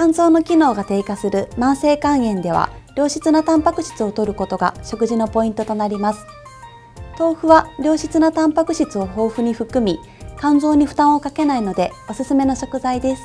肝臓の機能が低下する慢性肝炎では良質なタンパク質を摂ることが食事のポイントとなります。豆腐は良質なタンパク質を豊富に含み肝臓に負担をかけないのでおすすめの食材です。